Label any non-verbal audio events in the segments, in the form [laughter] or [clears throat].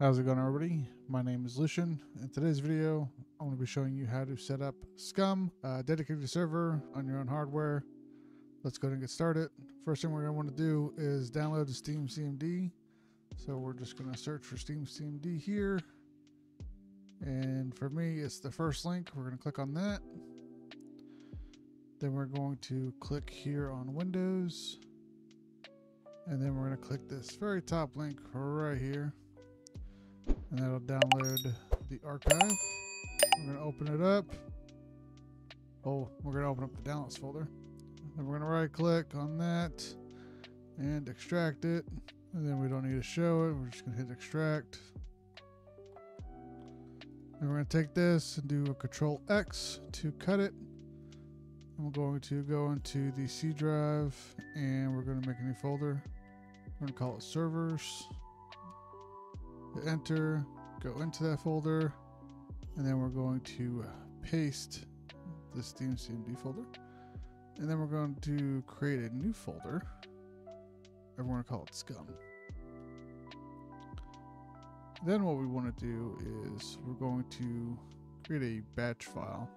How's it going everybody? My name is Lucian. In today's video, I'm going to be showing you how to set up Scum, a dedicated server on your own hardware. Let's go ahead and get started. First thing we're going to want to do is download Steam CMD. So we're just going to search for Steam CMD here. And for me, it's the first link. We're going to click on that. Then we're going to click here on Windows. And then we're going to click this very top link right here and that'll download the archive. We're going to open it up. Oh, we're going to open up the downloads folder. Then we're going to right click on that and extract it. And then we don't need to show it. We're just going to hit extract. And we're going to take this and do a control X to cut it. We're going to go into the C drive and we're going to make a new folder. We're going to call it servers enter, go into that folder, and then we're going to paste the Steam CMD folder. And then we're going to create a new folder. And we're going to call it Scum. Then what we want to do is we're going to create a batch file.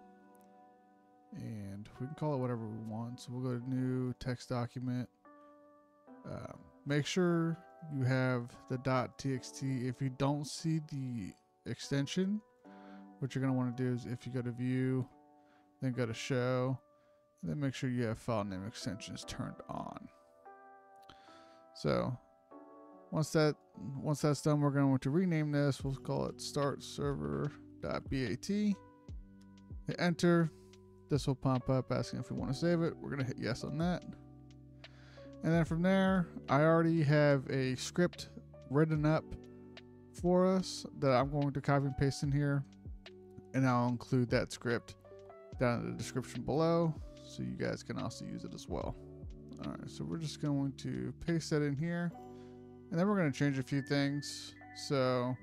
And we can call it whatever we want. So we'll go to new text document. Um, make sure you have the .txt. If you don't see the extension, what you're going to want to do is if you go to view, then go to show, then make sure you have file name extensions turned on. So once that once that's done, we're going to rename this. We'll call it start server.bat. Hit enter. This will pop up asking if we want to save it. We're going to hit yes on that. And then from there, I already have a script written up for us that I'm going to copy and paste in here. And I'll include that script down in the description below so you guys can also use it as well. All right, so we're just going to paste that in here. And then we're going to change a few things. So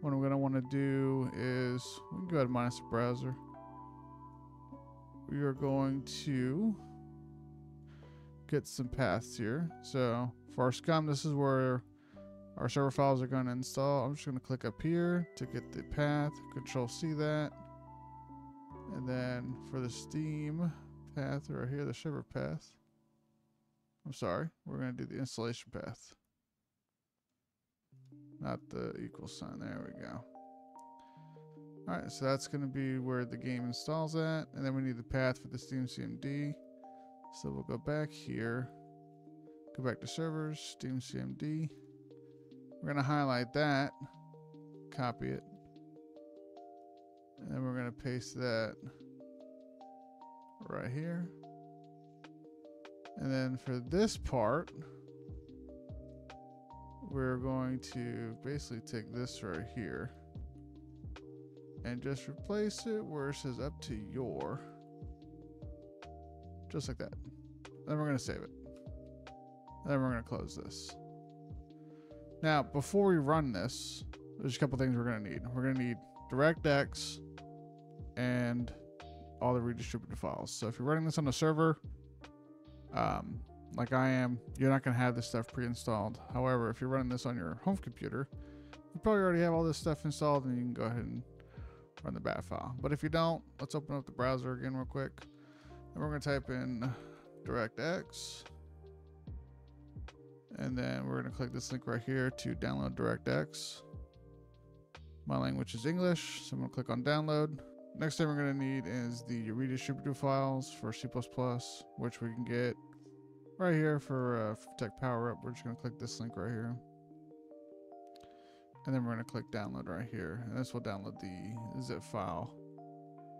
what I'm going to want to do is, we can go ahead and minus the browser. We are going to get some paths here. So for our scum, this is where our server files are going to install. I'm just going to click up here to get the path, control C that. And then for the Steam path right here, the server path. I'm sorry, we're going to do the installation path. Not the equal sign, there we go. Alright, so that's going to be where the game installs at. And then we need the path for the Steam CMD. So we'll go back here, go back to servers, Steam CMD. We're going to highlight that, copy it, and then we're going to paste that right here. And then for this part, we're going to basically take this right here and just replace it where it says up to your just like that. Then we're going to save it. Then we're going to close this. Now, before we run this, there's a couple things we're going to need. We're going to need DirectX and all the redistributed files. So if you're running this on a server, um, like I am, you're not going to have this stuff pre-installed. However, if you're running this on your home computer, you probably already have all this stuff installed and you can go ahead and run the bat file. But if you don't, let's open up the browser again real quick. And we're going to type in DirectX. And then we're going to click this link right here to download DirectX. My language is English, so I'm going to click on download. Next thing we're going to need is the redistributed files for C++, which we can get right here for uh, Tech Power Up. We're just going to click this link right here. And then we're going to click download right here. And this will download the zip file.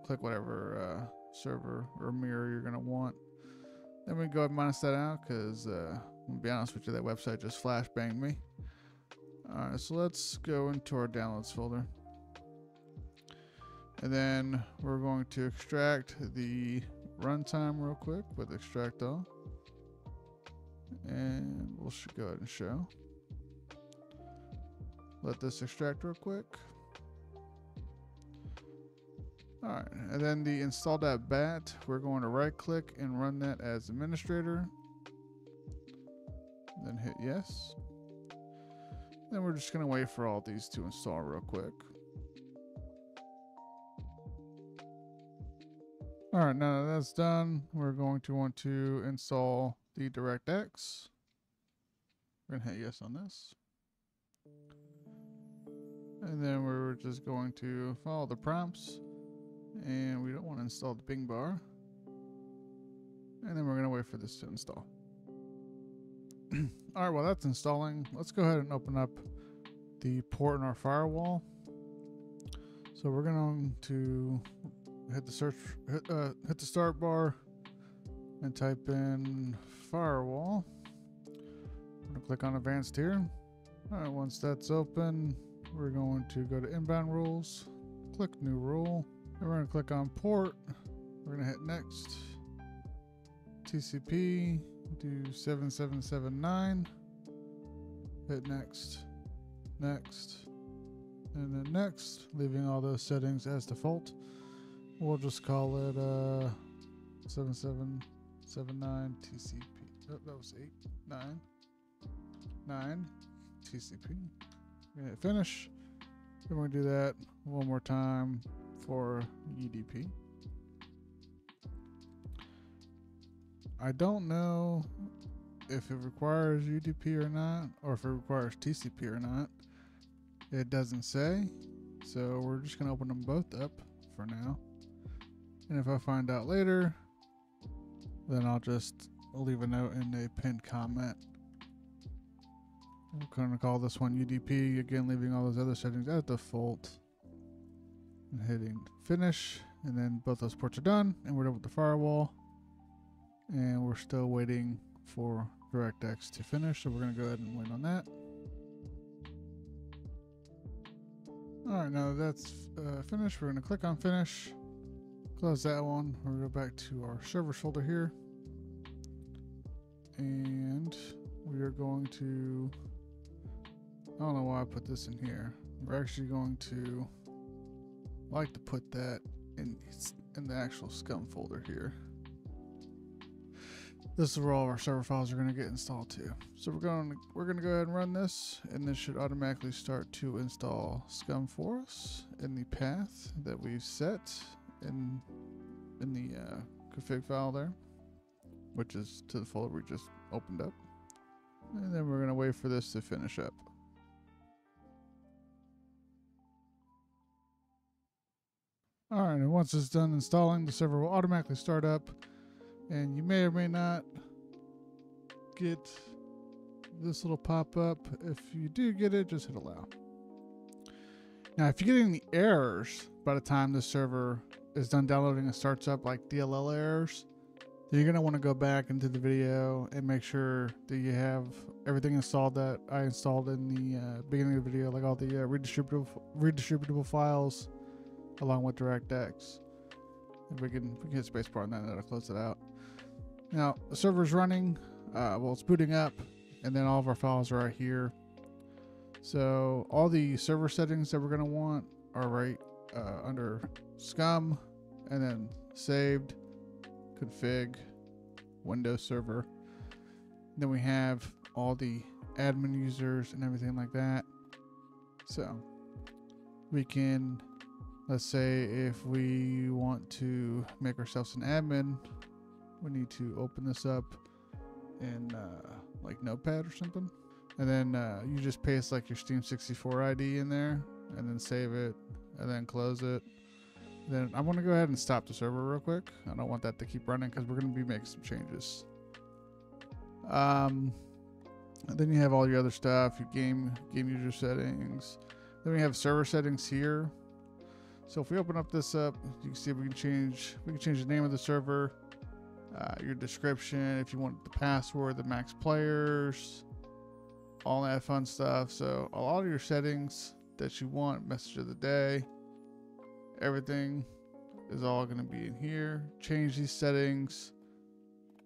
Click whatever uh, server or mirror you're going to want. Then we go ahead and minus that out because, uh, to be honest with you, that website just flash banged me. Alright, so let's go into our downloads folder. And then we're going to extract the runtime real quick with extract all. And we'll go ahead and show. Let this extract real quick. All right, and then the install.bat, we're going to right click and run that as administrator. Then hit yes. Then we're just gonna wait for all these to install real quick. All right, now that that's done, we're going to want to install the DirectX. We're gonna hit yes on this. And then we're just going to follow the prompts. And we don't want to install the Bing bar. And then we're gonna wait for this to install. [clears throat] All right, while that's installing, let's go ahead and open up the port in our firewall. So we're going to hit the search, hit, uh, hit the start bar, and type in firewall. I'm gonna click on advanced here. All right, once that's open, we're going to go to inbound rules, click new rule, we're gonna click on port. We're gonna hit next. TCP, do 7779. Hit next, next, and then next, leaving all those settings as default. We'll just call it uh 7779 TCP. Oh, that was 8, 9, 9 TCP. We're gonna finish. Then we're gonna do that one more time for UDP. I don't know if it requires UDP or not, or if it requires TCP or not. It doesn't say, so we're just gonna open them both up for now. And if I find out later, then I'll just leave a note in a pinned comment. I'm gonna call this one UDP, again leaving all those other settings as default. And hitting finish, and then both those ports are done, and we're done with the firewall. And we're still waiting for DirectX to finish, so we're going to go ahead and wait on that. Alright, now that's uh, finished, we're going to click on finish, close that one, we're going to go back to our server folder here, and we are going to, I don't know why I put this in here, we're actually going to like to put that in, in the actual scum folder here. This is where all our server files are going to get installed to. So we're going to, we're going to go ahead and run this, and this should automatically start to install Scum for us in the path that we've set in in the uh, config file there, which is to the folder we just opened up. And then we're going to wait for this to finish up. All right, and once it's done installing, the server will automatically start up and you may or may not get this little pop up. If you do get it, just hit allow. Now, if you get any errors by the time the server is done downloading and starts up, like DLL errors, then you're going to want to go back into the video and make sure that you have everything installed that I installed in the uh, beginning of the video, like all the uh, redistributable, redistributable files along with DirectX. If we can, if we can hit spacebar on that, that'll close it out. Now, the server's running, uh, well, it's booting up, and then all of our files are right here. So, all the server settings that we're going to want are right uh, under scum, and then saved, config, Windows server. Then we have all the admin users and everything like that. So, we can, let's say, if we want to make ourselves an admin, we need to open this up in uh, like Notepad or something. And then uh, you just paste like your Steam 64 ID in there and then save it and then close it. Then I want to go ahead and stop the server real quick. I don't want that to keep running because we're going to be making some changes. Um, then you have all your other stuff, your game game user settings. Then we have server settings here. So if we open up this up, you can see we can change we can change the name of the server, uh, your description, if you want the password, the max players, all that fun stuff. So a lot of your settings that you want, message of the day, everything is all going to be in here. Change these settings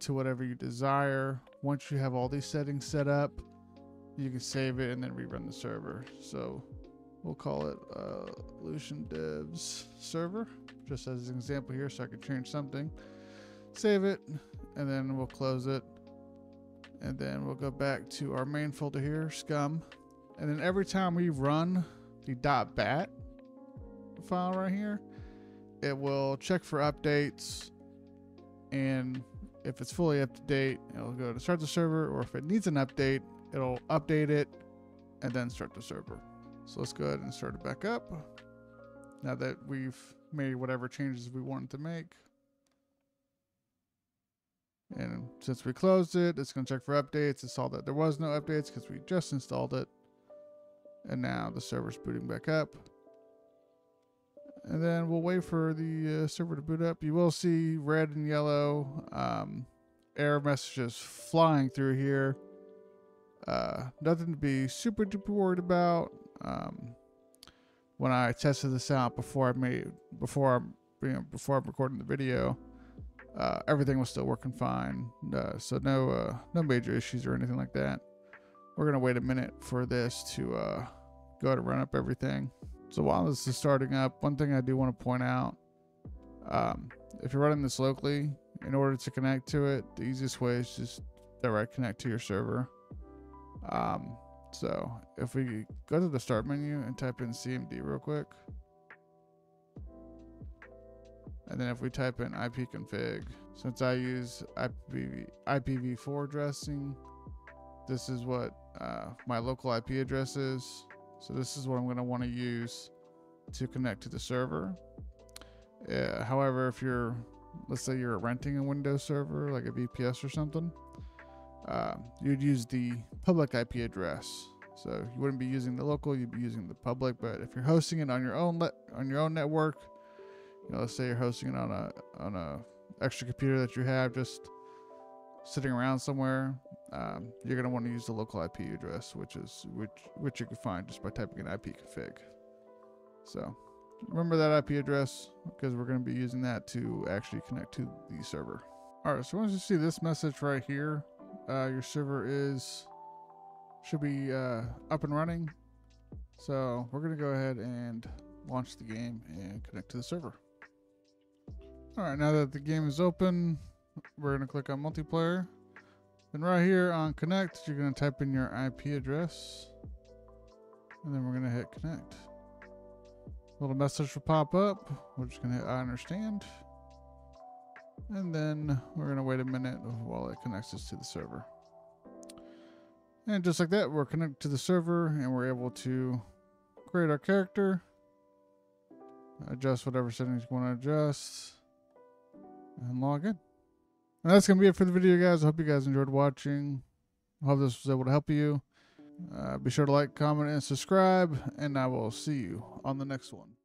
to whatever you desire. Once you have all these settings set up, you can save it and then rerun the server. So we'll call it uh, Lucian Devs server, just as an example here, so I can change something save it, and then we'll close it. And then we'll go back to our main folder here, scum, And then every time we run the dot .bat file right here, it will check for updates and if it's fully up to date, it'll go to start the server, or if it needs an update, it'll update it and then start the server. So let's go ahead and start it back up. Now that we've made whatever changes we wanted to make. And since we closed it, it's going to check for updates. It saw that there was no updates because we just installed it. And now the server's booting back up. And then we'll wait for the uh, server to boot up. You will see red and yellow um, error messages flying through here. Uh, nothing to be super duper worried about. Um, when I tested this out before I made before you know, before I'm recording the video, uh, everything was still working fine. Uh, so no uh, no major issues or anything like that. We're gonna wait a minute for this to uh, go to run up everything. So while this is starting up, one thing I do want to point out, um, if you're running this locally, in order to connect to it, the easiest way is just direct connect to your server. Um, so if we go to the start menu and type in CMD real quick, and then if we type in ipconfig, since I use IPv, IPv4 addressing, this is what uh, my local IP address is. So this is what I'm going to want to use to connect to the server. Uh, however, if you're, let's say you're renting a Windows server, like a VPS or something, uh, you'd use the public IP address. So you wouldn't be using the local, you'd be using the public. But if you're hosting it on your own on your own network, you know, let's say you're hosting it on a on a extra computer that you have just sitting around somewhere, um, you're going to want to use the local IP address, which is which which you can find just by typing in ipconfig. So remember that IP address because we're going to be using that to actually connect to the server. All right, so once you see this message right here, uh, your server is should be uh, up and running. So we're to go ahead and launch the game and connect to the server. All right, now that the game is open, we're to click on multiplayer. Then right here on connect, you're to type in your IP address. And then we're to hit connect. A little message will pop up. We're just to hit I understand. And then we're to wait a minute it connects us to the server. And just like that, we're connected to the server and we're able to create our character, adjust whatever settings you want to adjust, and log in. And that's going to be it for the video, guys. I hope you guys enjoyed watching. I hope this was able to help you. Uh, be sure to like, comment, and subscribe, and I will see you on the next one.